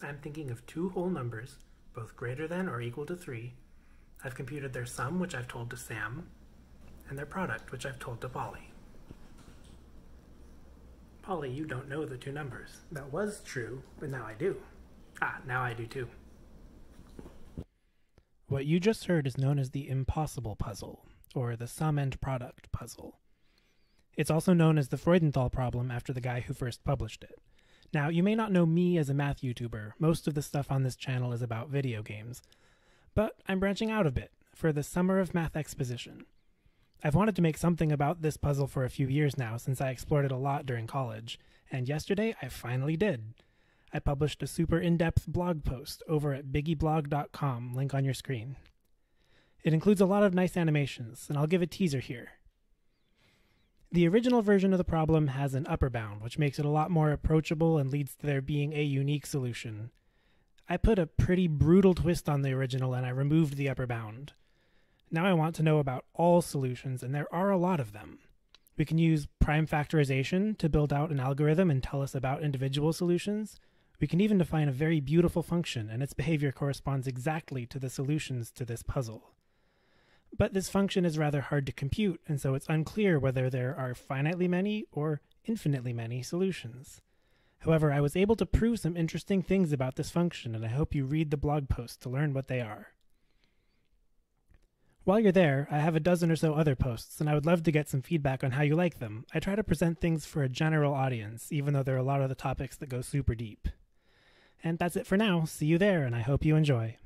I'm thinking of two whole numbers, both greater than or equal to 3. I've computed their sum, which I've told to Sam, and their product, which I've told to Polly. Polly, you don't know the two numbers. That was true, but now I do. Ah, now I do too. What you just heard is known as the impossible puzzle, or the sum and product puzzle. It's also known as the Freudenthal problem after the guy who first published it. Now, you may not know me as a math YouTuber, most of the stuff on this channel is about video games, but I'm branching out a bit for the Summer of Math Exposition. I've wanted to make something about this puzzle for a few years now since I explored it a lot during college, and yesterday I finally did. I published a super in depth blog post over at biggieblog.com, link on your screen. It includes a lot of nice animations, and I'll give a teaser here. The original version of the problem has an upper bound, which makes it a lot more approachable and leads to there being a unique solution. I put a pretty brutal twist on the original and I removed the upper bound. Now I want to know about all solutions, and there are a lot of them. We can use prime factorization to build out an algorithm and tell us about individual solutions. We can even define a very beautiful function, and its behavior corresponds exactly to the solutions to this puzzle. But this function is rather hard to compute, and so it's unclear whether there are finitely many or infinitely many solutions. However, I was able to prove some interesting things about this function, and I hope you read the blog post to learn what they are. While you're there, I have a dozen or so other posts, and I would love to get some feedback on how you like them. I try to present things for a general audience, even though there are a lot of the topics that go super deep. And that's it for now. See you there, and I hope you enjoy.